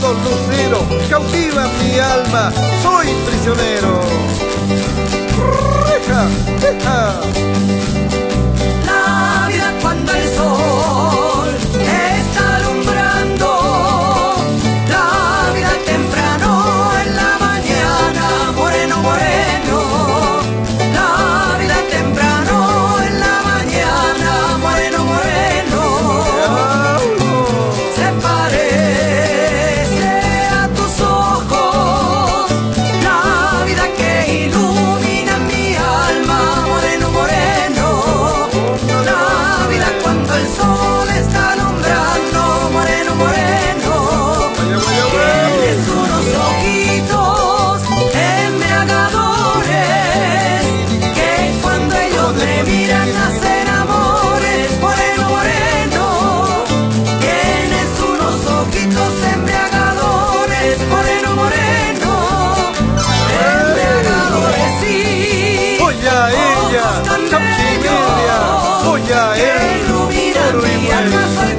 todos cautiva mi alma, soy prisionero. 야 참치밀이야 호야의 루루임을